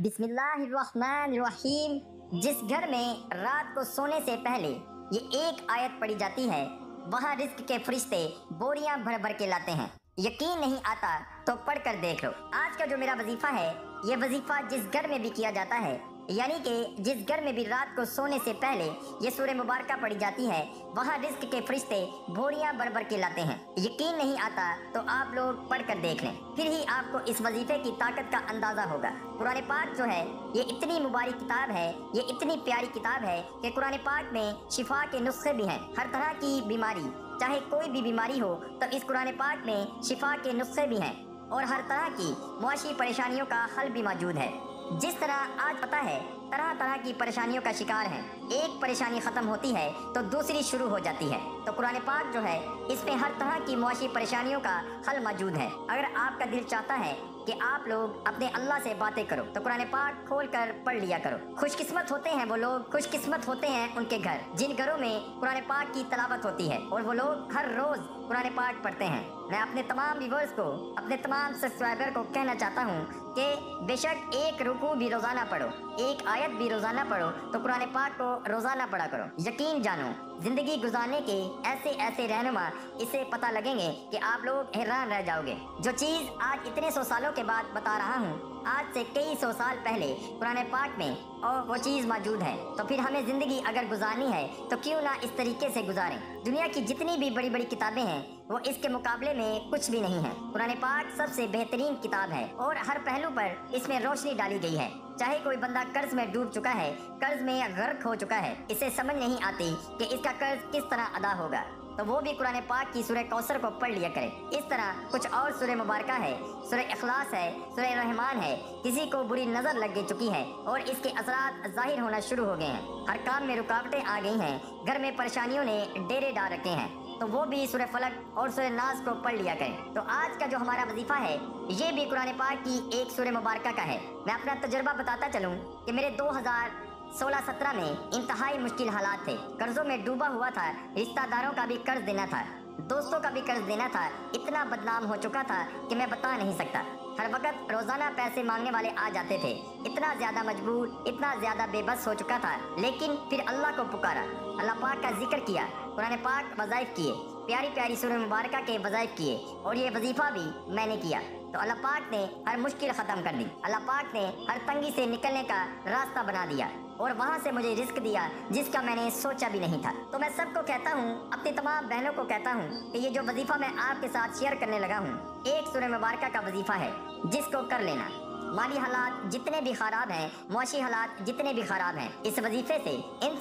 बिस्मिल्लाहिर्रहमानिर्रहीम। जिस घर में रात को सोने से पहले ये एक आयत पड़ी जाती है, वहाँ रिस्क के फरिश्ते बोरियाँ भर भर के लाते हैं। यकीन नहीं आता तो पढ़ कर देख लो। आज का जो मेरा वजीफा है, ये वजीफा जिस घर में भी किया जाता है यानी कि जिस घर में भी रात को सोने से पहले ये सूर्य मुबारक पड़ी जाती है, वहाँ रिस्क के फरिश्ते भोरियाँ भर भर के लाते हैं। यकीन नहीं आता तो आप लोग पढ़ कर देख लें। फिर ही आपको इस वजीफे की ताकत का अंदाज़ा होगा। कुरान पाक जो है, ये इतनी मुबारक किताब है, ये इतनी प्यारी किताब है कि कुरान पाक में शिफा के नुस्खे भी हैं। हर तरह की बीमारी, चाहे कोई भी बीमारी हो तो इस कुरान पाक में शिफा के नुस्खे भी हैं। और हर तरह की मुआशी परेशानियों का हल भी मौजूद है। जिस तरह आज पता है तरह तरह की परेशानियों का शिकार है। एक परेशानी खत्म होती है तो दूसरी शुरू हो जाती है। तो कुरान पाक जो है, इसमें हर तरह की मुआशी परेशानियों का हल मौजूद है। अगर आपका दिल चाहता है कि आप लोग अपने अल्लाह से बातें करो तो कुरान पाक खोल कर पढ़ लिया करो। खुशकिस्मत होते हैं वो लोग, खुशकिस्मत होते हैं उनके घर, जिन घरों में कुरान पाक की तलावत होती है। और वो लोग हर रोज कुरान पाक पढ़ते हैं। मैं अपने तमाम व्यूवर्स को, अपने तमाम सब्सक्राइबर को कहना चाहता हूँ कि बेशक एक रुकू भी रोज़ाना पढ़ो, एक आयत भी रोज़ाना पढ़ो तो कुरान पाक को रोज़ाना पढ़ा करो। यकीन जानो, ज़िंदगी गुजारने के ऐसे ऐसे रहनुमा इसे पता लगेंगे कि आप लोग हैरान रह जाओगे। जो चीज़ आज इतने सौ सालों के बाद बता रहा हूँ, आज से कई सौ साल पहले पुराने पाक में, और वो चीज़ मौजूद है। तो फिर हमें ज़िंदगी अगर गुजारनी है तो क्यों ना इस तरीके से गुजारें? दुनिया की जितनी भी बड़ी बड़ी किताबें हैं, वो इसके मुकाबले में कुछ भी नहीं है। पुराने पाक सबसे बेहतरीन किताब है, और हर पहलू पर इसमें रोशनी डाली गई है। चाहे कोई बंदा कर्ज में डूब चुका है, कर्ज में या गर्क हो चुका है, इसे समझ नहीं आती कि इसका कर्ज किस तरह अदा होगा। तो वो भी कुरान पाक की सूर्य कौसर को पढ़ लिया करे। इस तरह कुछ और सूर्य मुबारक है। सूर्य अखलास है सूर्य रहमान है, किसी को बुरी नज़र लग चुकी है और इसके असरात ज़ाहिर होना शुरू हो गए हैं। हर काम में रुकावटें आ गई हैं, घर में परेशानियों ने डेरे डाल रखे हैं। तो वो भी सूर्य फलक और सूर्य नाज को पढ़ लिया करें। तो आज का जो हमारा वजीफा है, ये भी कुरान पाक की एक सूर्य मुबारक का है। मैं अपना तजुर्बा बताता चलूँ कि मेरे 2000 सोलह सत्रह में इंतहाई मुश्किल हालात थे। कर्जों में डूबा हुआ था, रिश्तेदारों का भी कर्ज देना था, दोस्तों का भी कर्ज देना था, इतना बदनाम हो चुका था कि मैं बता नहीं सकता। हर वक्त रोज़ाना पैसे मांगने वाले आ जाते थे। इतना ज़्यादा मजबूर, इतना ज़्यादा बेबस हो चुका था, लेकिन फिर अल्लाह को पुकारा। अल्लाह पाक का ज़िक्र किया कुरान पाक वजाइफ किए। प्यारी प्यारी सुर मुबारक के वजाइफ किए और ये वजीफा भी मैंने किया। तो अल्लाह पाक ने हर मुश्किल ख़त्म कर दी। अल्लाह पाक ने हर तंगी से निकलने का रास्ता बना दिया और वहाँ से मुझे रिस्क दिया, जिसका मैंने सोचा भी नहीं था। तो मैं सबको कहता हूँ, अपनी तमाम बहनों को कहता हूँ कि ये जो वजीफा मैं आपके साथ शेयर करने लगा हूँ, एक सुर मुबारक का वजीफा है, जिसको कर लेना। माली हालात जितने भी खराब हैं, मुआशी हालात जितने भी खराब हैं, इस वजीफे से इन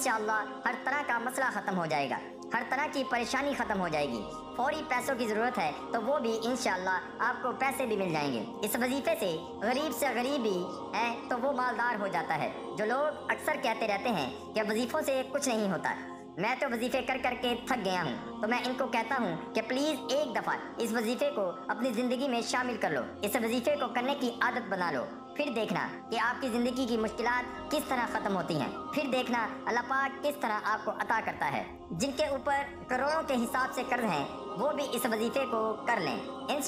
हर तरह का मसला ख़त्म हो जाएगा। हर तरह की परेशानी खत्म हो जाएगी। फौरी पैसों की ज़रूरत है तो वो भी इन आपको पैसे भी मिल जाएँगे। इस वजीफे से गरीब से गरीब भी है तो वो मालदार हो जाता है। जो लोग अक्सर कहते रहते हैं कि वजीफ़ों से कुछ नहीं होता। मैं तो वजीफे कर करके थक गया हूँ। तो मैं इनको कहता हूँ कि प्लीज़ एक दफ़ा इस वजीफे को अपनी ज़िंदगी में शामिल कर लो। इस वजीफे को करने की आदत बना लो। फिर देखना कि आपकी ज़िंदगी की मुश्किल किस तरह ख़त्म होती हैं। फिर देखना अल्लाह पाक किस तरह आपको अता करता है। जिनके ऊपर करोड़ों के हिसाब से कर्ज हैं, वो भी इस वजीफे को कर लें। इन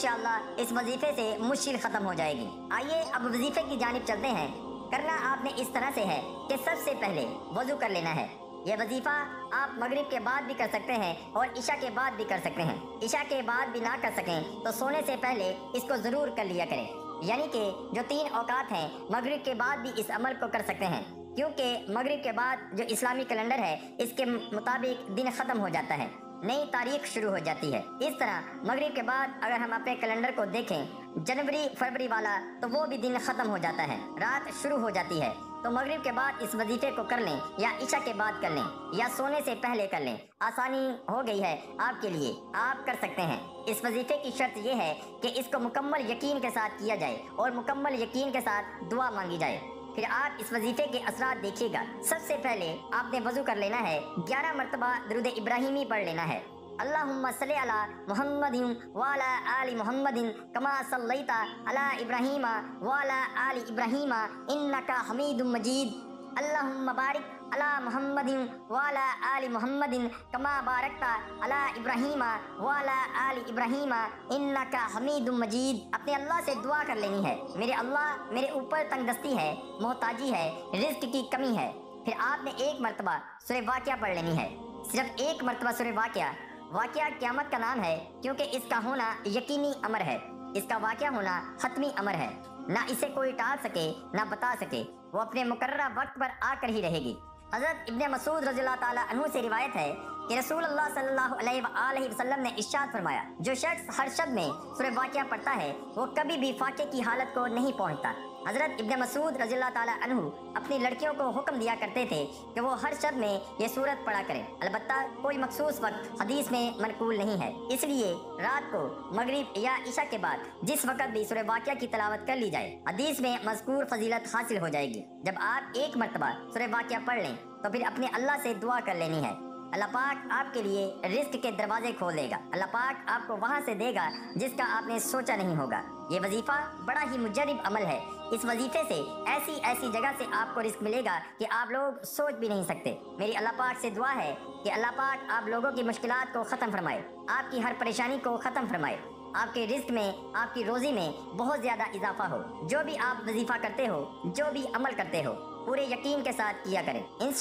इस वजीफे से मुश्किल ख़त्म हो जाएगी। आइए अब वजीफे की जानब चलते हैं। करना आपने इस तरह से है कि सबसे पहले वज़ू कर लेना है। यह वजीफा आप मगरिब के बाद भी कर सकते हैं और ईशा के बाद भी कर सकते हैं। ईशा के बाद भी ना कर सकें तो सोने से पहले इसको ज़रूर कर लिया करें। यानी कि जो तीन औकात हैं, मगरिब के बाद भी इस अमल को कर सकते हैं। क्योंकि मगरिब के बाद जो इस्लामी कैलेंडर है, इसके मुताबिक दिन ख़त्म हो जाता है। नई तारीख शुरू हो जाती है। इस तरह मगरिब के बाद अगर हम अपने कैलेंडर को देखें, जनवरी, फरवरी वाला तो वो भी दिन ख़त्म हो जाता है। रात शुरू हो जाती है। तो मगरिब के बाद इस वजीफे को कर लें या ईशा के बाद कर लें, या सोने से पहले कर लें। आसानी हो गई है आपके लिए। आप कर सकते हैं। इस वजीफे की शर्त यह है कि इसको मुकम्मल यकीन के साथ किया जाए और मुकम्मल यकीन के साथ दुआ मांगी जाए। फिर आप इस वजीफे के असरा देखिएगा। सबसे पहले आपने वज़ू कर लेना है। ग्यारह मरतबा दरुद इब्राहिमी पढ़ लेना है। अल्लाहुम्मा सल्ली अला मुहम्मदिन वाला आली मोहम्मद कमा सल्लैता अला इब्राहिमा वाला आली इब्राहिमा इन्नका हमीदुम मजीद। अल्लाहुम्मा बारिक अला मुहम्मदिन वाला आली मुहम्मदिन कमा बारकता अला इब्राहीमा वाला आली इब्राहीमा इन्नका हमीदुम मजीद। अपने अल्लाह से दुआ कर लेनी है। मेरे अल्लाह मेरे ऊपर तंगदस्ती है, मोहताजी है रिस्क की कमी है। फिर आपने एक मरतबा सुर वाक़ पढ़ लेनी है। सिर्फ़ एक मरतबा सुर वाक़ वाक़ क़यामत का नाम है, क्योंकि इसका होना यकीनी अमर है। इसका वाक़ होना हतमी अमर है। ना इसे कोई टाल सके, ना बता सके। वो अपने मुकर्रा वक्त पर आकर ही रहेगी। हज़रत इब्ने मसूद रजील्ला तु से रिवायत है कि रसूल अल्लाह सल्लल्लाहु अलैहि वसल्लम ने इशाद फरमाया, जो शख्स हर शब्द में सुर वाक़ पढ़ता है, वो कभी भी फाके की हालत को नहीं पहुँचता। हज़रत इब्न मसूद रज़ी तु अपनी लड़कियों को हुक्म दिया करते थे कि वो हर शब्द में ये सूरत पढ़ा करें। अलबत्ता कोई मखसूस वक्त हदीस में मनकूल नहीं है। इसलिए रात को मगरिब या ईशा के बाद जिस वक्त भी सुर वाक़ की तलावत कर ली जाए, हदीस में मजकूर फजीलत हासिल हो जाएगी। जब आप एक मरतबा सुर वाक़ पढ़ लें तो फिर अपने अल्लाह से दुआ कर लेनी है। अल्लाह पाक आपके लिए रिस्क के दरवाजे खोल देगा। अल्लाह पाक आपको वहाँ से देगा जिसका आपने सोचा नहीं होगा। ये वजीफा बड़ा ही मुजरब अमल है। इस वजीफे से, ऐसी ऐसी जगह से आपको रिस्क मिलेगा कि आप लोग सोच भी नहीं सकते। मेरी अल्लाह पाक से दुआ है कि अल्लाह पाक आप लोगों की मुश्किल को ख़त्म फरमाए, आपकी हर परेशानी को ख़त्म फरमाए। आपके रिस्क में, आपकी रोजी में बहुत ज़्यादा इजाफा हो। जो भी आप वजीफा करते हो, जो भी अमल करते हो पूरे यकीन के साथ किया करें। इन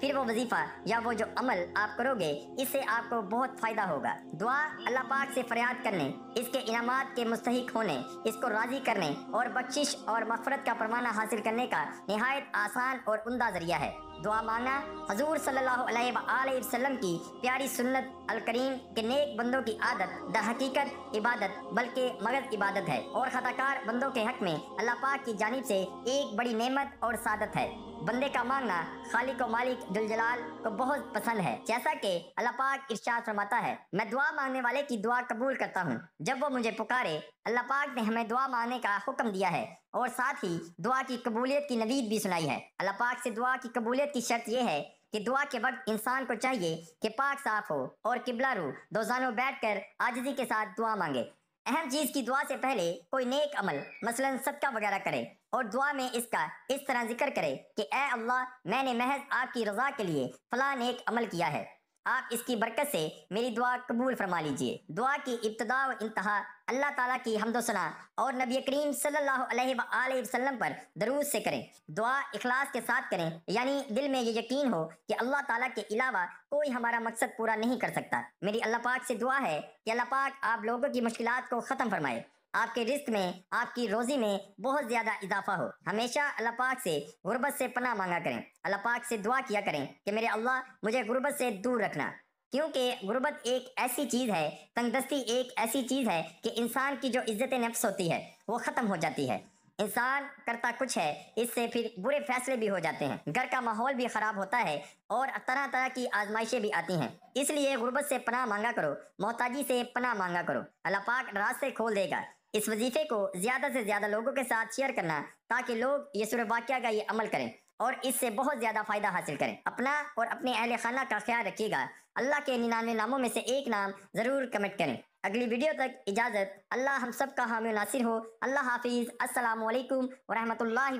फिर वो वजीफा या वो जो अमल आप करोगे, इससे आपको बहुत फ़ायदा होगा। दुआ अल्लाह पाक से फरियाद करने, इसके इनाम के मुस्तक होने, इसको राज़ी करने और बख्शिश और मफरत का परमाना हासिल करने का नहायत आसान और उमदा ज़रिया है। दुआ मांगना हजूर वसल्लम की प्यारी सुन्नत अल करीम के नेक बंदों की आदत द हकीकत इबादत, बल्कि मगज इबादत है। और खताकार बंदों के हक में अल्लाह पाक की जानब से एक बड़ी नमत और सादत है। बंदे का मांगना खालिक मालिक जलाल को बहुत पसंद है। जैसा कि अल्लाह पाक इरशाद फरमाता है, मैं दुआ मांगने वाले की दुआ कबूल करता हूँ। जब वो मुझे पुकारे, अल्लाह पाक ने हमें दुआ मांगने का हुक्म दिया है और साथ ही दुआ की कबूलियत की नवीद भी सुनाई है। अल्लाह पाक से दुआ की कबूलियत की शर्त यह है कि दुआ के वक्त इंसान को चाहिए कि पाक साफ़ हो और किबला रू, दोजानो बैठ कर आजिजी के साथ दुआ मांगे। अहम चीज़ की दुआ से पहले कोई नेक अमल, मसलन सदका वगैरह करे। और दुआ में इसका इस तरह ज़िक्र करे कि ए अल्लाह, मैंने महज आपकी रजा के लिए फला नेक अमल किया है। आप इसकी बरकत से मेरी दुआ कबूल फरमा लीजिए। दुआ की इब्तदा व इंतहा अल्लाह ताला की हमदोसना और नबी करीम सल्लल्लाहु अलैहि वसल्लम पर दरूद से करें। दुआ इखलास के साथ करें, यानी दिल में ये यकीन हो कि अल्लाह ताला के अलावा कोई हमारा मकसद पूरा नहीं कर सकता। मेरी अल्लाह पाक से दुआ है कि अल्लाह पाक आप लोगों की मुश्किल को ख़त्म फरमाए। आपके रिस्क में, आपकी रोजी में बहुत ज़्यादा इजाफा हो। हमेशा अल्लाह पाक से गुर्बत से पना मांगा करें। अल्लाह पाक से दुआ किया करें कि मेरे अल्लाह मुझे गुर्बत से दूर रखना। क्योंकि गुर्बत एक ऐसी चीज़ है, तंगदस्ती एक ऐसी चीज़ है कि इंसान की जो इज़्ज़त नफ्स होती है, वो ख़त्म हो जाती है। इंसान करता कुछ है, इससे फिर बुरे फैसले भी हो जाते हैं। घर का माहौल भी ख़राब होता है और तरह तरह की आजमाइशें भी आती हैं। इसलिए गुर्बत से पनाह मांगा करो, मोहताजी से पनाह मांगा करो। अल्लाह पाक रास्ते खोल देगा। इस वजीफे को ज़्यादा से ज़्यादा लोगों के साथ शेयर करना, ताकि लोग ये सुर वाक्य का ये अमल करें और इससे बहुत ज़्यादा फ़ायदा हासिल करें। अपना और अपने अहल खाना का ख्याल रखिएगा। अल्लाह के निन्यानवे नामों में से एक नाम ज़रूर कमेंट करें। अगली वीडियो तक इजाज़त। अल्लाह हम सब का हामी नासिर हो। अल्लाह हाफिज। अस्सलाम वरहमल वरहमतुल्लाहि